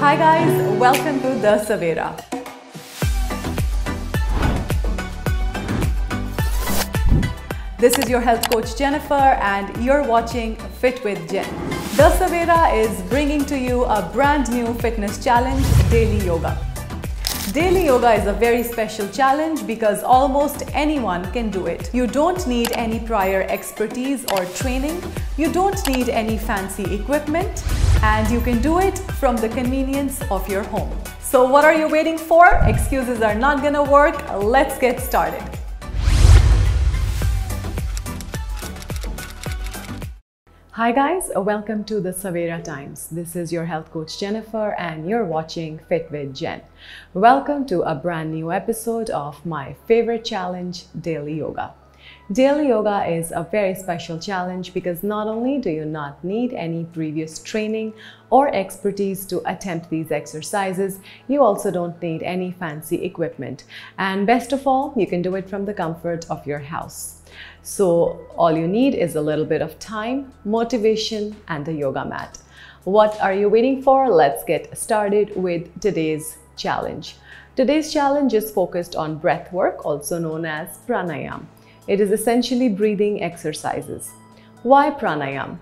Hi guys, welcome to The Savera. This is your health coach Jennifer and you're watching Fit with Jen. The Savera is bringing to you a brand new fitness challenge, Daily Yoga. Daily yoga is a very special challenge because almost anyone can do it. You don't need any prior expertise or training. You don't need any fancy equipment and you can do it from the convenience of your home. So what are you waiting for? Excuses are not gonna work. Let's get started. Hi guys, welcome to the Savera Times. This is your health coach Jennifer and you're watching Fit with Jen. Welcome to a brand new episode of my favorite challenge, Daily Yoga. Daily Yoga is a very special challenge because not only do you not need any previous training or expertise to attempt these exercises, you also don't need any fancy equipment. And best of all, you can do it from the comfort of your house. So all you need is a little bit of time, motivation, and a yoga mat. What are you waiting for? Let's get started with today's challenge. Today's challenge is focused on breath work, also known as pranayam. It is essentially breathing exercises. Why pranayam?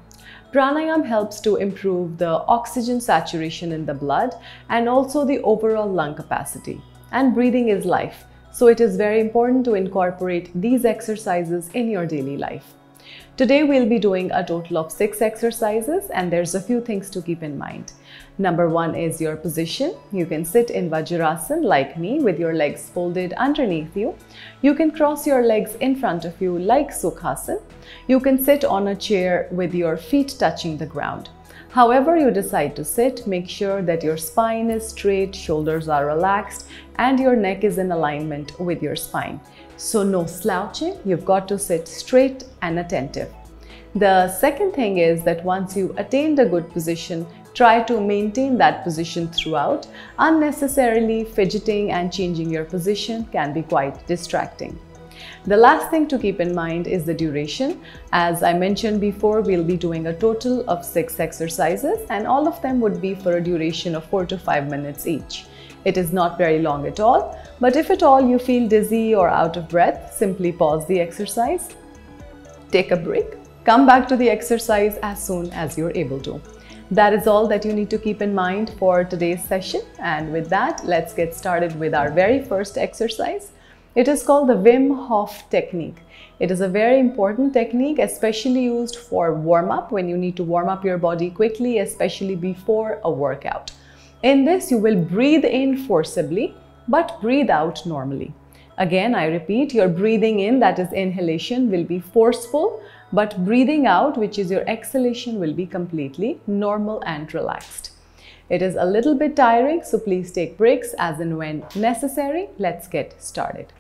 Pranayam helps to improve the oxygen saturation in the blood and also the overall lung capacity. And breathing is life. So it is very important to incorporate these exercises in your daily life. Today we'll be doing a total of six exercises and there's a few things to keep in mind. Number one is your position. You can sit in Vajrasan like me with your legs folded underneath you. You can cross your legs in front of you like Sukhasan. You can sit on a chair with your feet touching the ground. However you decide to sit, make sure that your spine is straight, shoulders are relaxed, and your neck is in alignment with your spine. So no slouching, you've got to sit straight and attentive. The second thing is that once you've attained a good position, try to maintain that position throughout. Unnecessarily fidgeting and changing your position can be quite distracting. The last thing to keep in mind is the duration. As I mentioned before, we'll be doing a total of six exercises and all of them would be for a duration of four to five minutes each. It is not very long at all, but if at all you feel dizzy or out of breath, simply pause the exercise, take a break, come back to the exercise as soon as you're able to. That is all that you need to keep in mind for today's session. And with that, let's get started with our very first exercise. It is called the Wim Hof technique. It is a very important technique, especially used for warm up when you need to warm up your body quickly, especially before a workout. In this, you will breathe in forcibly, but breathe out normally. Again, I repeat, your breathing in, that is inhalation, will be forceful, but breathing out, which is your exhalation, will be completely normal and relaxed. It is a little bit tiring, so please take breaks as and when necessary. Let's get started.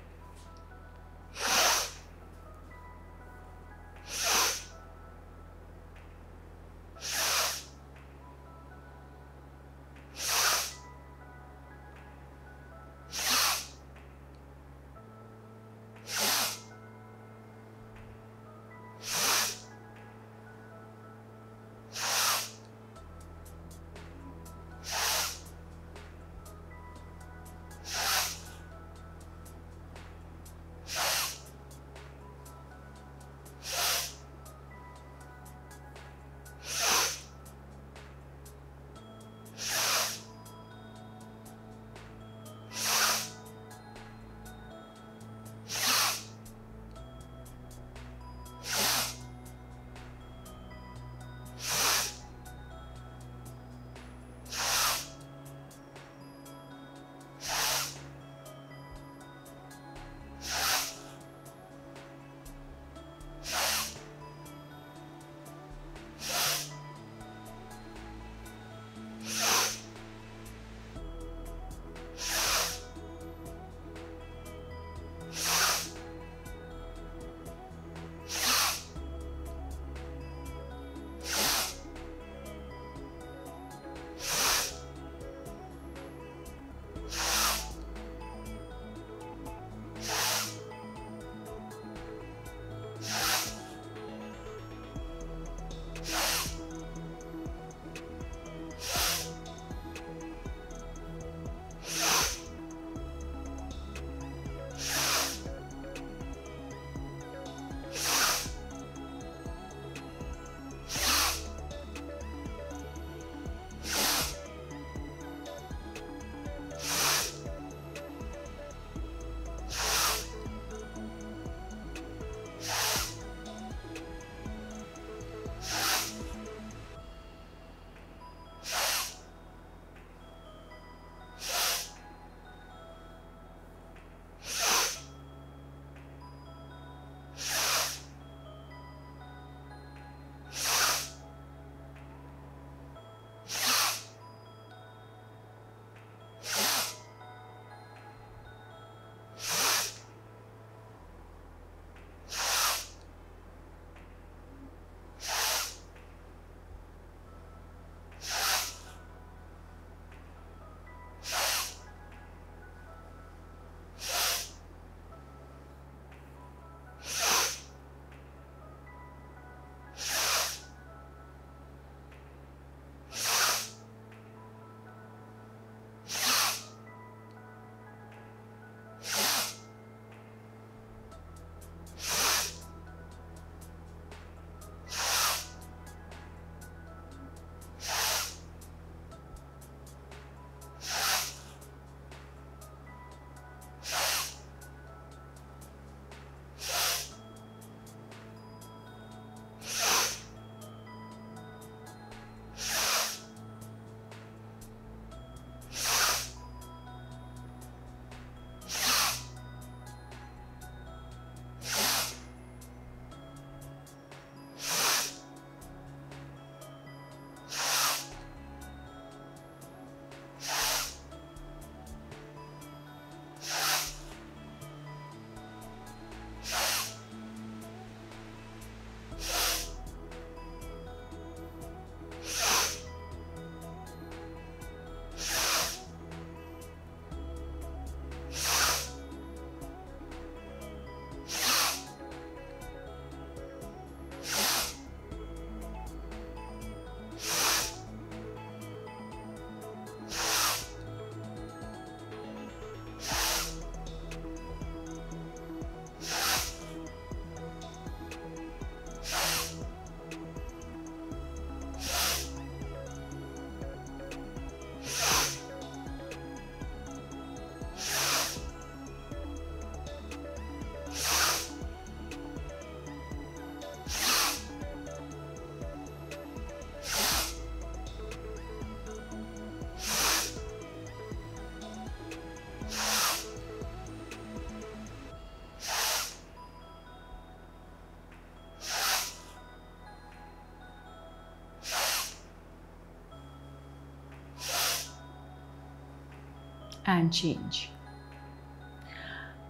And change.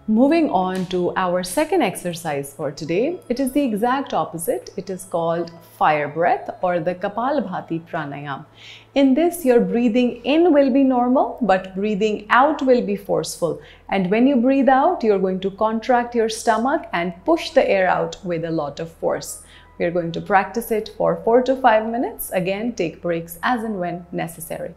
Moving on to our second exercise for today, it is the exact opposite. It is called fire breath or the Kapalabhati Pranayam. In this, your breathing in will be normal, but breathing out will be forceful. And when you breathe out, you're going to contract your stomach and push the air out with a lot of force. We are going to practice it for four to five minutes. Again, take breaks as and when necessary.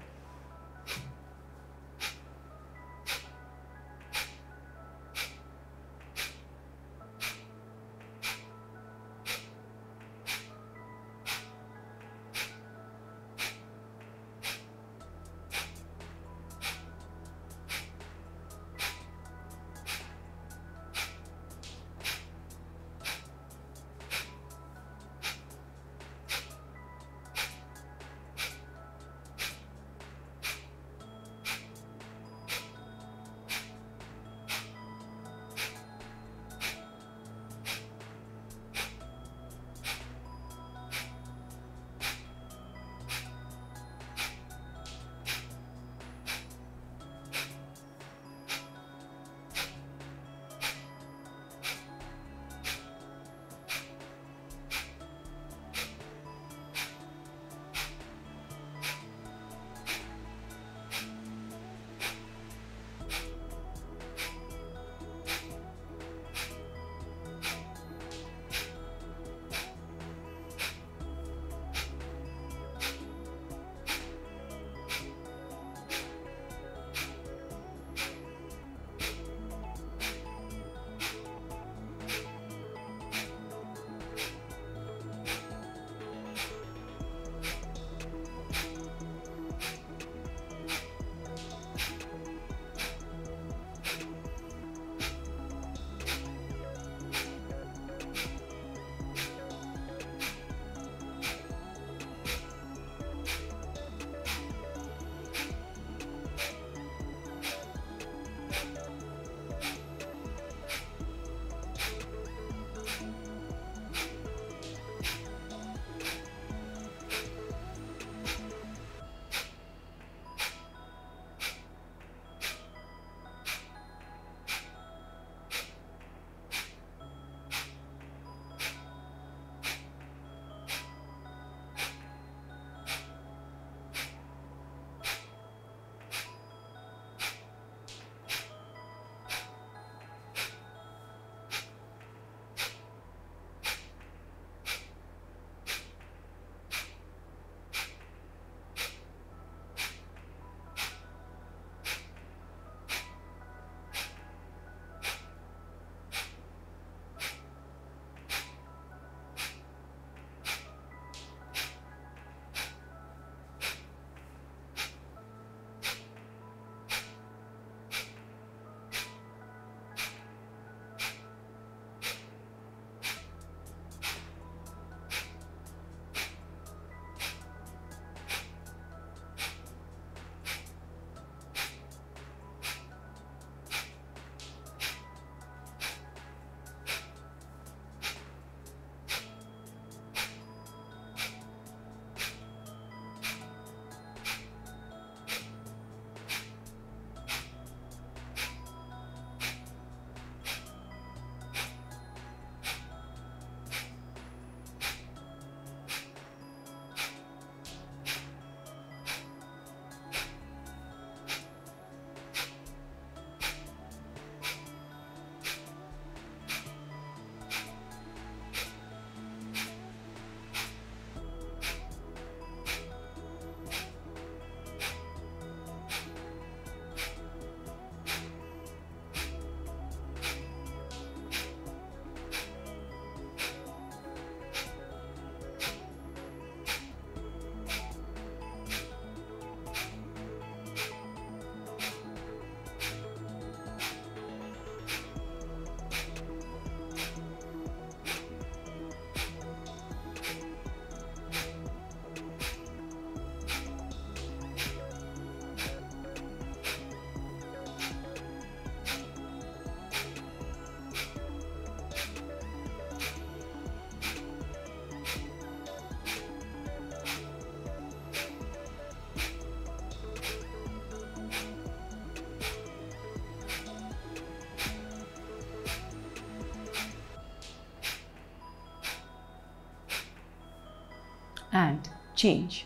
And change.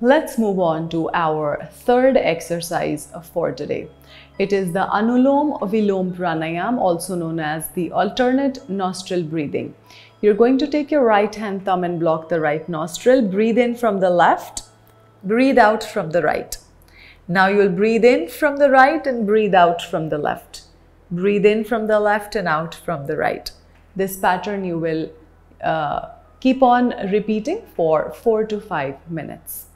Let's move on to our third exercise for today. It is the Anulom Vilom Pranayam, also known as the alternate nostril breathing. You're going to take your right hand thumb and block the right nostril. Breathe in from the left, breathe out from the right. Now you'll breathe in from the right and breathe out from the left. Breathe in from the left and out from the right. This pattern you will uh, keep on repeating for four to five minutes.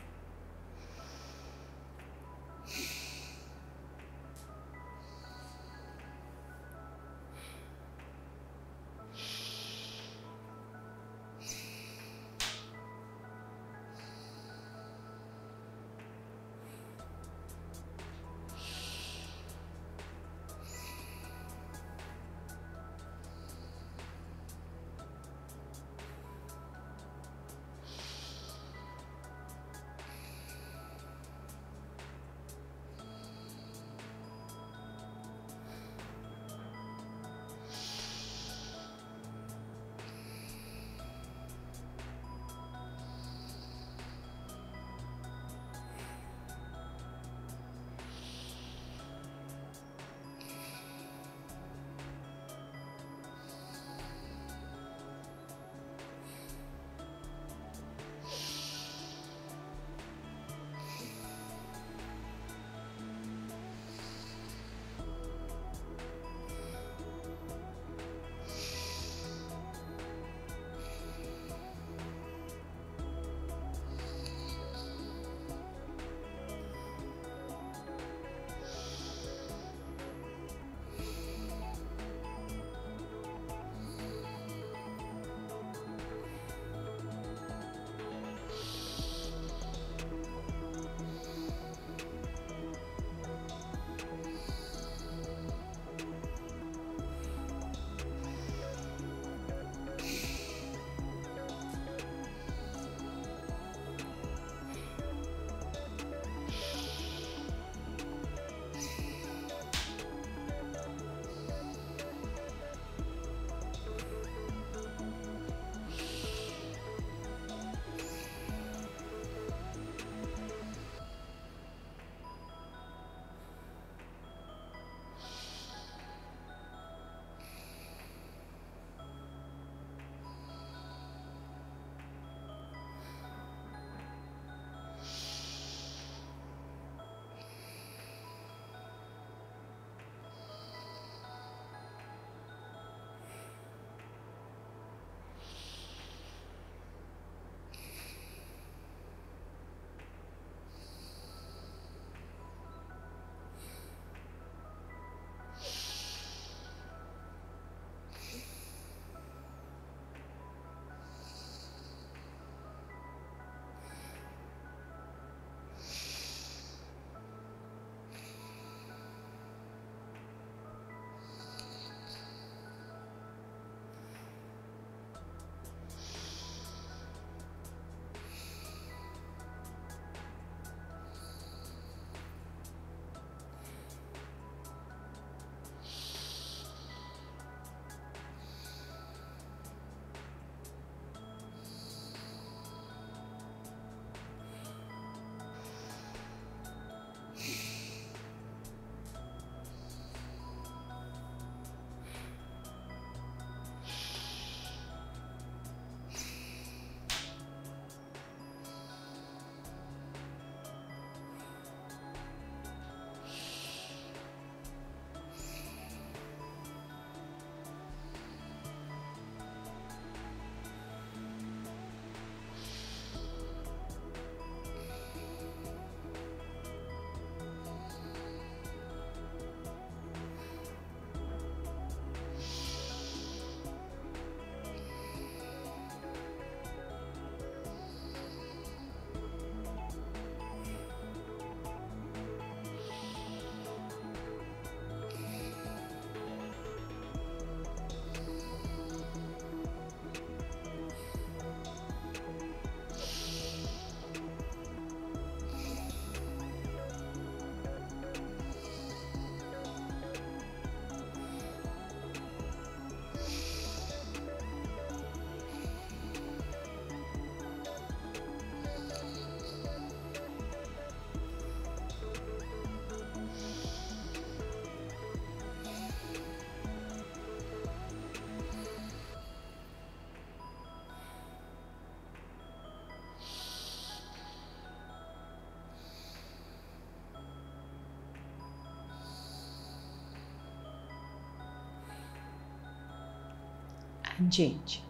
Change.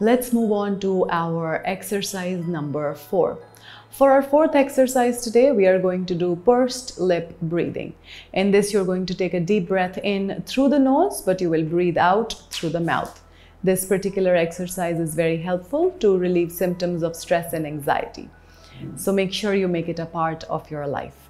Let's move on to our exercise number four. For our fourth exercise today, we are going to do pursed lip breathing. In this, you're going to take a deep breath in through the nose, but you will breathe out through the mouth. This particular exercise is very helpful to relieve symptoms of stress and anxiety. So make sure you make it a part of your life.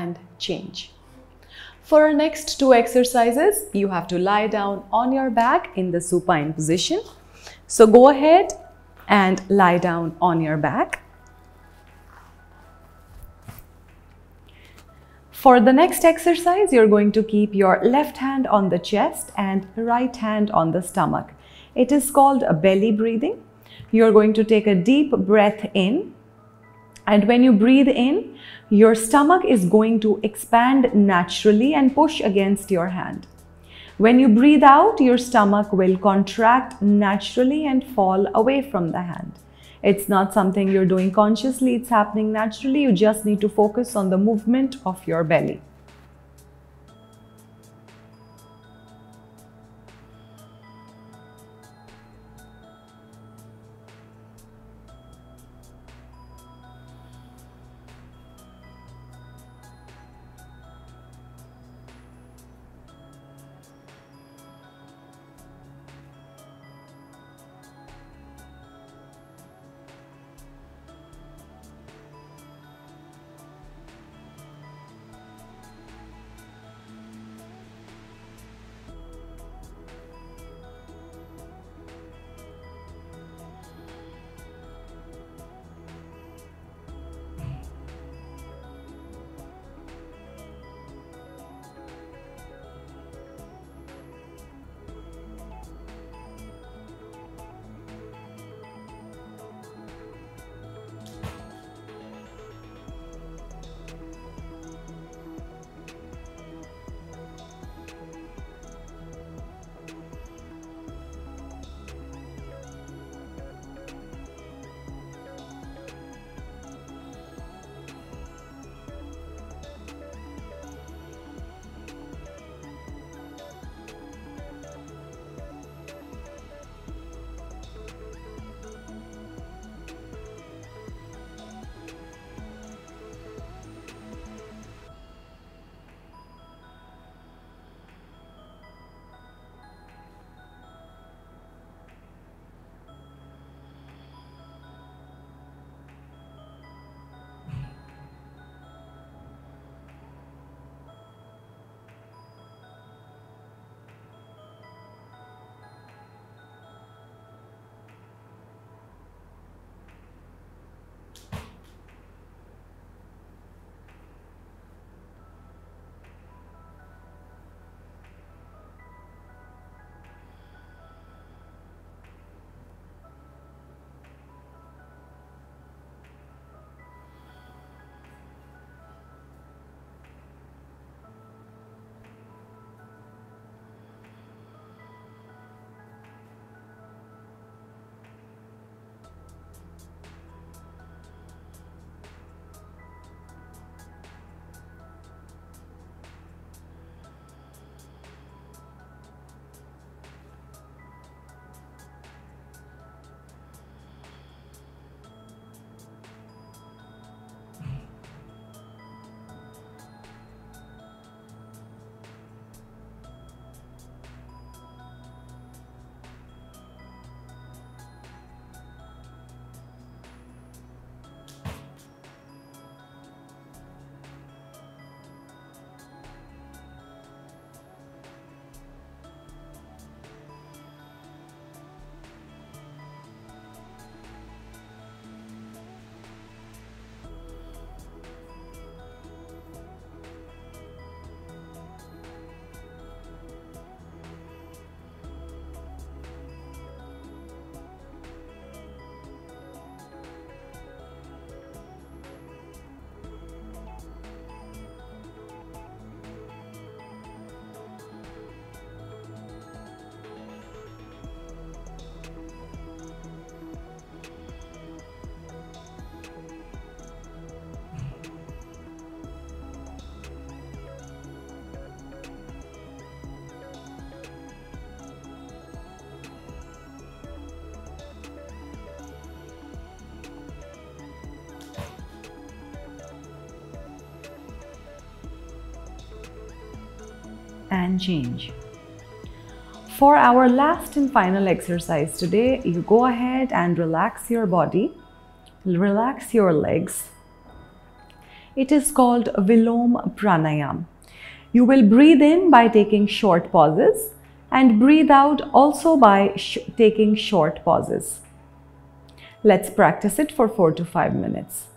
And change. For our next two exercises, you have to lie down on your back in the supine position. So go ahead and lie down on your back. For the next exercise, you're going to keep your left hand on the chest and right hand on the stomach. It is called a belly breathing. You're going to take a deep breath in and when you breathe in, your stomach is going to expand naturally and push against your hand. When you breathe out, your stomach will contract naturally and fall away from the hand. It's not something you're doing consciously, it's happening naturally. You just need to focus on the movement of your belly. And change. For our last and final exercise today, you go ahead and relax your body, relax your legs. It is called Vilom Pranayam. You will breathe in by taking short pauses and breathe out also by sh taking short pauses. Let's practice it for 4 to 5 minutes.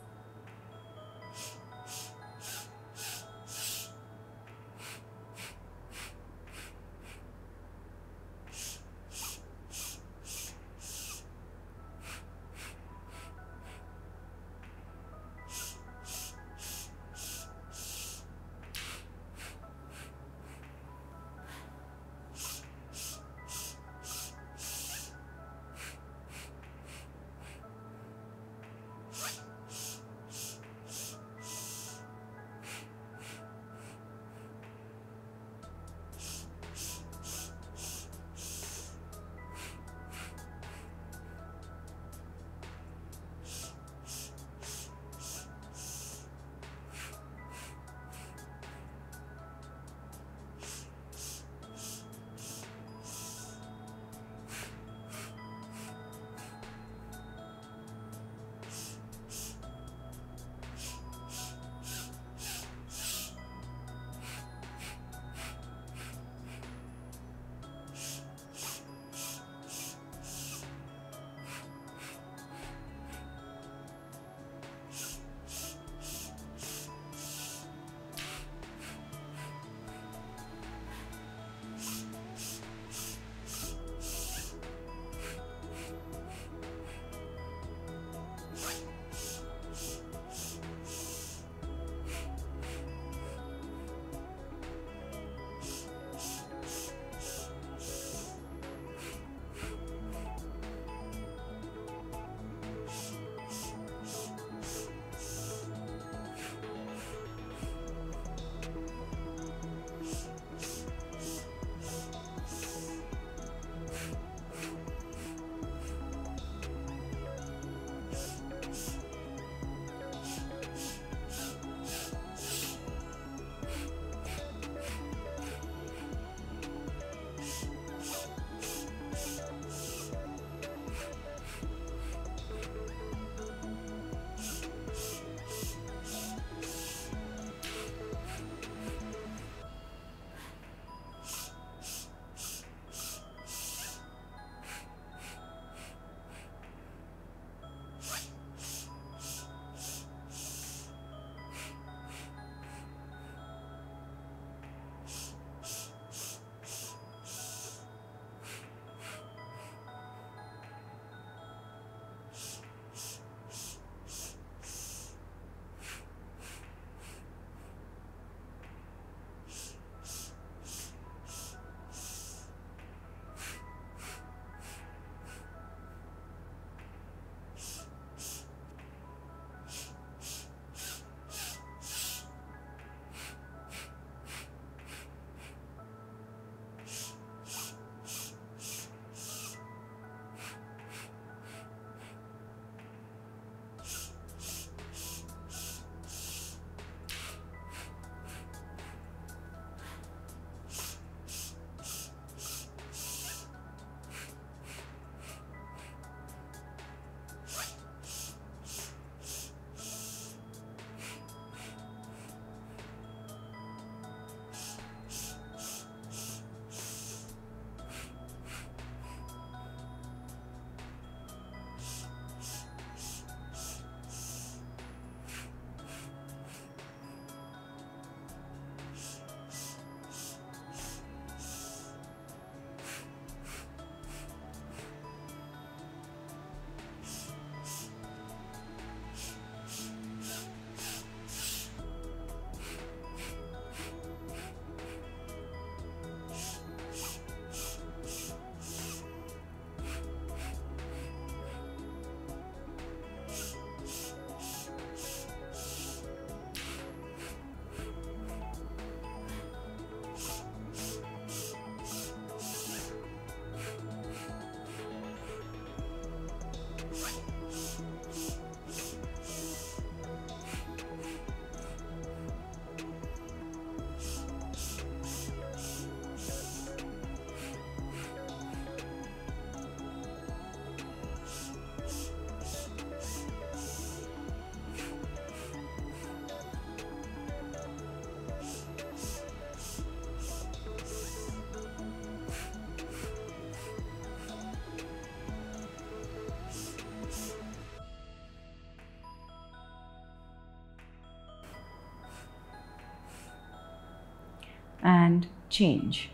And change.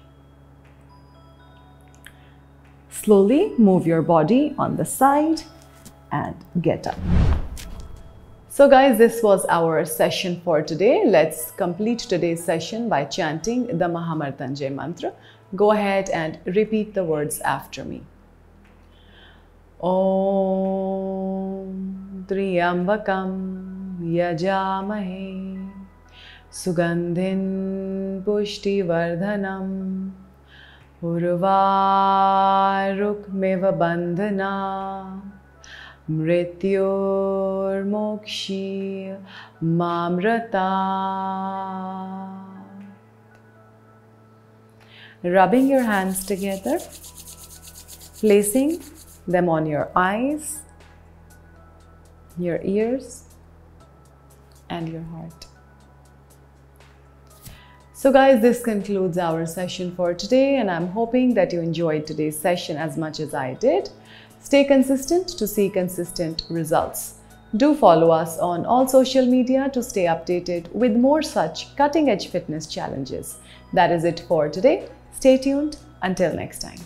Slowly move your body on the side and get up. So guys, this was our session for today. Let's complete today's session by chanting the Mahamrityunjay mantra. Go ahead and repeat the words after me. Om Triambakam Yajamahe Sugandhin Pushtivardhanam Urvarukmeva Bandhana Mrityormokshi Mamrata. Rubbing your hands together, placing them on your eyes, your ears, and your heart. So guys, this concludes our session for today and I'm hoping that you enjoyed today's session as much as I did. Stay consistent to see consistent results. Do follow us on all social media to stay updated with more such cutting edge fitness challenges. That is it for today. Stay tuned. Until next time.